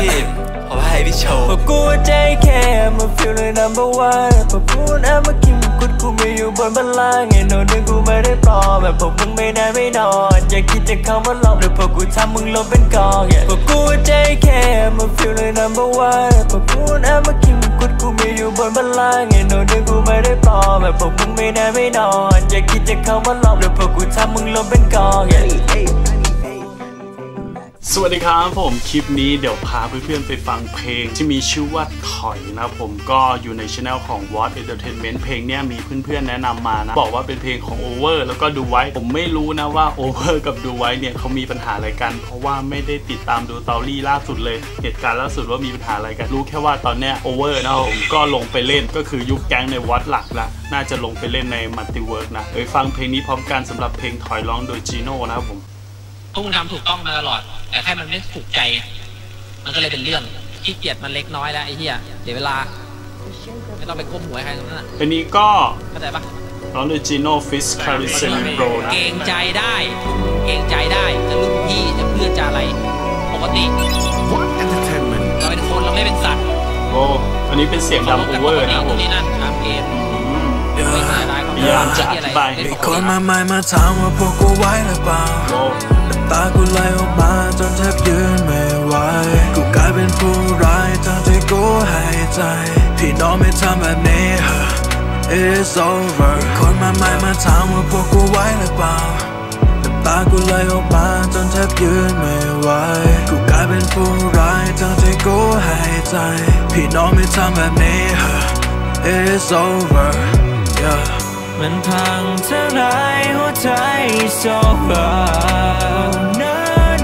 พี่ขอให้พี่โชว์พวกกูใจแค่มา feel เลย number one พวกกูน่ามากินกุดกูไม่อยู่บนบัลลังไอ้โน่นนึงกูไม่ได้ปลอมแบบพวกมึงไม่ได้ไม่นอน อย่าคิดจะเข้ามาหลอกหรือพวกกูทำมึงลงเป็นกองพวกกูใจแค่มา feel เลย number one พวกกูน่ามากินกุดกูไม่อยู่บนบัลลังไอ้โน่นนึงกูไม่ได้ปลอมแบบพวกมึงไม่ได้ไม่นอน อย่าคิดจะเข้ามาหลอกหรือพวกกูทำมึงลงเป็นกอง yeah สวัสดีครับผมคลิปนี้เดี๋ยวพาเพื่อนๆไปฟังเพลงที่มีชื่อว่าถอยนะผมก็อยู่ในช anel ของ w a t Entertainment เพลงเนี้ยมีเพื่อนๆแนะนำมานะ บอกว่าเป็นเพลงของ Over แล้วก็ดูไว้ ผมไม่รู้นะว่า Over กับดูไว้เนี่ยเขามีปัญหาอะไรกัน เพราะว่าไม่ได้ติดตามดู story ล่าสุดเลย เหตุการณ์ล่าสุดว่ามีปัญหาอะไรกัน รู้แค่ว่าตอนเนี้ย Over นะผมก็ลงไปเล่นก็คือยุคแก๊งในวัดหลักละน่าจะลงไปเล่นใน Multiverse นะเอ้ยฟังเพลงนี้พร้อมกันสำหรับเพลงถอยร้องโดยจีโน่นะครับผมพวกมึงทำถูกต้องมาตลอด แต่แค่มันไม่ถูกใจ มันก็เลยเป็นเรื่องขี้เกียจมันเล็กน้อยแล้วไอ้เหี้ยเดี๋ยวเวลา ไม่ต้องไปก้มหัวให้ใครตรงนั้นน่ะอันนี้ก็ เข้าใจปะร้องโดยจีโน่ฟิสคาริเซนโปรนะเกรงใจได้ เกรงใจได้จะรุ่นพี่จะเพื่อนจะอะไร ปกติเราเป็นคนเราไม่เป็นสัตว์โอ้อันนี้เป็นเสียงดังโอเวอร์นะครับผมนี่นั่นตามเกมไม่เสียดายพยายามจะอธิบายให้มีคนมาใหม่มาถามว่าพวกกูไหวหรือเปล่า โอ้น้ำตากูไหลออกมาจนแทบยืนไม่ไหวกูกลายเป็นผู้ร้ายทั้งที่กูหายใจพี่น้องไม่ทำแบบนี้ It's over คนมาใหม่มาถามว่าพวกกูไหวหรือเปล่าน้ำตากูไหลออกมาจนแทบยืนไม่ไหวกูกลายเป็นผู้ร้ายทั้งที่กูหายใจพี่น้องไม่ทำแบบนี้ It's over yeah มันพังเท่าไรหัวใจ so hard no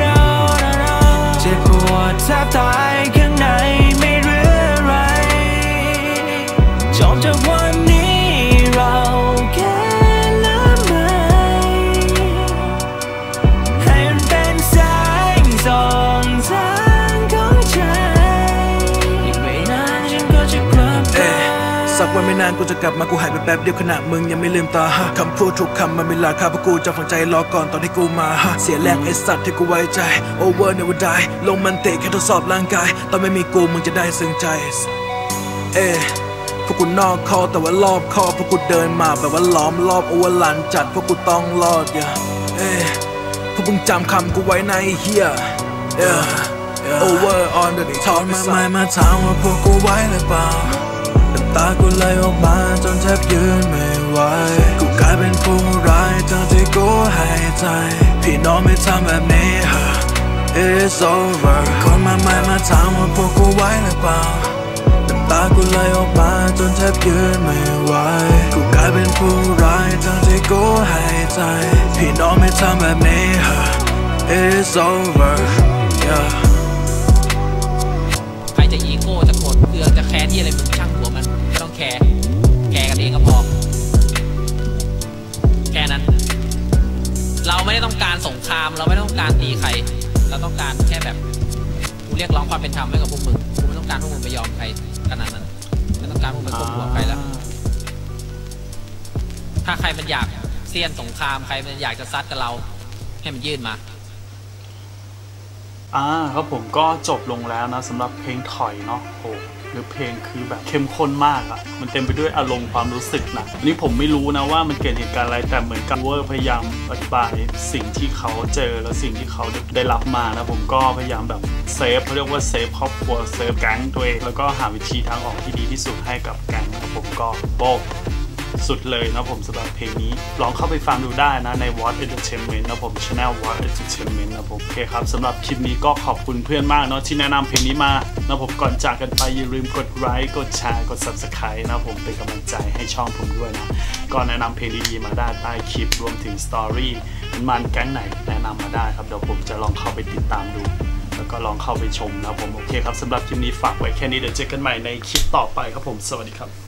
no no no เจ็บปวดแทบตายข้างในไม่เรืออะไร จอมจะว่า สักวันไม่นานกูจะกลับมากูหายไปแป๊บเดียวขณะมึงยังไม่ลืมตาฮะคำพูดทุกคำมันมีราคาเพราะกูจะฝังใจรอก่อนตอนที่กูมาฮะเสียแรงไอ้สัตว์ที่กูไว้ใจ over never die ลงมันเตะแค่ทดสอบร่างกาย ตอนไม่มีกูมึงจะได้ซึ้งใจ เอพวกกูนอกคอแต่ว่ารอบคอพวกกูเดินมาแบบว่าล้อมรอบโอเวอร์ลันจัดพวกกูต้องรอดอย่าเอ้พวกมึงจำคำกูไว้ในเฮีย yeah over on the ถอนมาไม่มาถามว่าพวกกูไหวหรือเปล่า ตากูไหลออกมาจนแทบยืนไม่ไหวกูกลายเป็นผู้ร้ายทั้งที่กูหายใจ พี่น้องไม่ทำแบบนี้ It's over คนมาใหม่มาถามว่าพวกกูไหวหรือเปล่าน้ำตากูไหลออกมาจนแทบยืนไม่ไหวกูกลายเป็นผู้ร้ายทั้งที่กูหายใจ พี่น้องไม่ทำแบบนี้ It's over yeah สงครามเราไม่ต้องการตีใคร เราต้องการแค่แบบกูเรียกร้องความเป็นธรรมให้กับพวกมึงกูไม่ต้องการพวกมึงไปยอมใครขนาดนั้นไม่ต้องการพวกมึงไปกดหัวใครแล้ว ถ้าใครมันอยากเซียนสงครามใครมันอยากจะซัดกับเรา ให้มันยื่นมา อ่าครับผมก็จบลงแล้วนะสำหรับเพลงถอยเนาะโอ้ือเพลงคือแบบเข้มข้นมากอะมันเต็มไปด้วยอารมณ์ความรู้สึกนะอันนี้ผมไม่รู้นะว่ามันเกิดเหตุการณ์อะไรแต่เหมือนกับเวอร์พยายามอธิบายสิ่งที่เขาเจอและสิ่งที่เขาได้รับมานะผมก็พยายามแบบ save เขาเรียกว่า save ครอบครัว save แก๊งตัวเองแล้วก็หาวิธีทางออกที่ดีที่สุดให้กับแก๊งนะผมก็โบก สุดเลยนะผมสำหรับเพลงนี้ ลองเข้าไปฟังดูได้นะใน What Entertainment นะผม Channel What Entertainment นะผมโอเคครับสำหรับคลิปนี้ก็ขอบคุณเพื่อนมากเนาะที่แนะนำเพลงนี้มานะผมก่อนจากกันไปอย่าลืมกดไลค์กดแชร์กด Subscribe นะผมเป็นกำลังใจให้ช่องผมด้วยนะก็แนะนำเพลงดีๆมาได้ใต้คลิปรวมถึงสตอรี่มันแก๊งไหนแนะนำมาได้ครับเดี๋ยวผมจะลองเข้าไปติดตามดูแล้วก็ลองเข้าไปชมนะผมโอเคครับสำหรับคลิปนี้ฝากไว้แค่นี้เดี๋ยวเจอกันใหม่ในคลิปต่อไปครับผมสวัสดีครับ